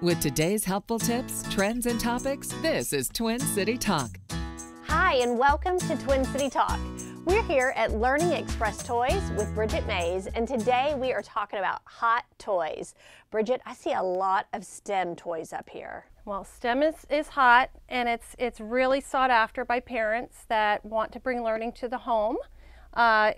With today's helpful tips, trends, and topics, this is Twin City Talk. Hi, and welcome to Twin City Talk. We're here at Learning Express Toys with Bridget Mays, and today we are talking about hot toys. Bridget, I see a lot of STEM toys up here. Well, STEM is, is hot and it's, it's really sought after by parents that want to bring learning to the home. Uh,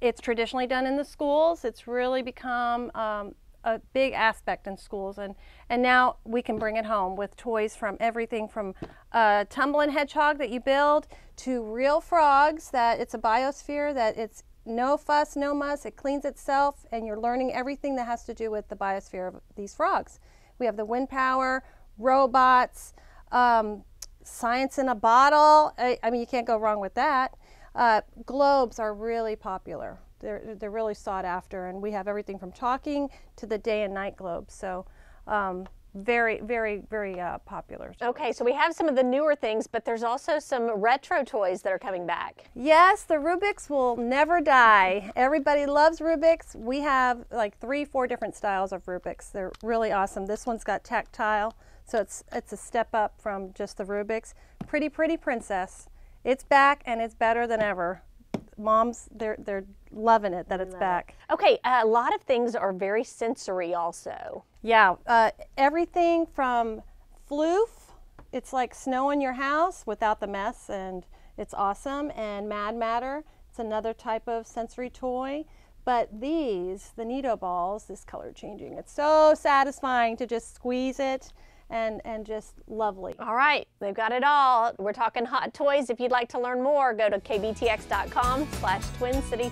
it's traditionally done in the schools. It's really become um, a big aspect in schools and, and now we can bring it home with toys from everything from a tumbling hedgehog that you build to real frogs that it's a biosphere that it's no fuss, no muss, it cleans itself and you're learning everything that has to do with the biosphere of these frogs. We have the wind power, robots, um, science in a bottle. I, I, mean, you can't go wrong with that. Uh, globes are really popular. They're, they're really sought after, and we have everything from talking to the day and night globes. So, um, very, very, very uh, popular. Okay, so we have some of the newer things, but there's also some retro toys that are coming back. Yes, the Rubik's will never die. Everybody loves Rubik's. We have like three, four different styles of Rubik's. They're really awesome. This one's got tactile, so it's it's a step up from just the Rubik's. Pretty, pretty princess. It's back and it's better than ever moms they're they're loving it that it's back. Okay, a lot of things are very sensory also. Yeah, uh, everything from floof, it's like snow in your house without the mess, and it's awesome. And Mad Matter, it's another type of sensory toy. But these, the NeeDoh balls, this color changing, it's so satisfying to just squeeze it and, and just lovely. All right, they've got it all. We're talking hot toys. If you'd like to learn more, go to kbtx.com slash Twin City.